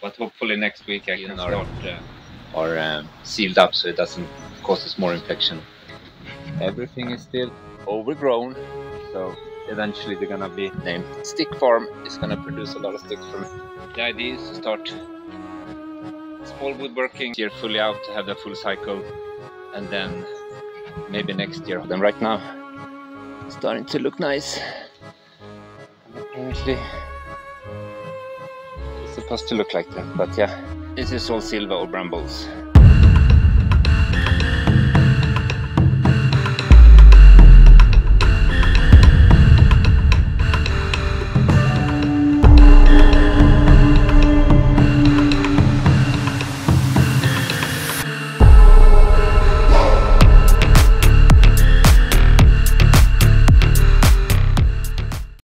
but hopefully next week I can start uh, are um, sealed up so it doesn't cause us more infection. Everything is still overgrown, so eventually they're gonna be named Stick Farm. It's gonna produce a lot of sticks from it. The idea is to start small woodworking year fully out to have the full cycle, and then maybe next year. Then right now, starting to look nice. And apparently, supposed to look like that, but yeah, this is all silver or brambles.